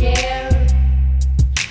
room.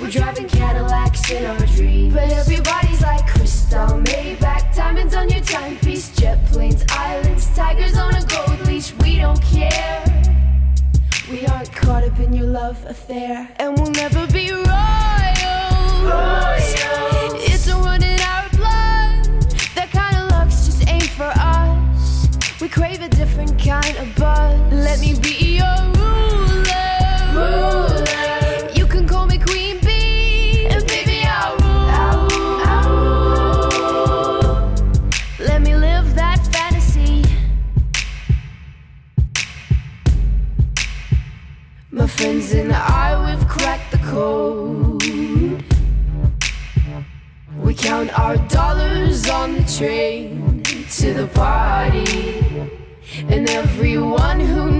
We're driving Cadillacs in our dreams, but everybody's like Cristal, Maybach, diamonds on your timepiece, jet planes, islands, tigers on a gold leash. We don't care. We aren't caught up in your love affair, and we'll never be royal. Royals. It's a run in our blood. That kind of luck's just ain't for us. We crave a different kind of buzz. Let me be your ruler. Ruler. Our dollars on the train to the party. And everyone who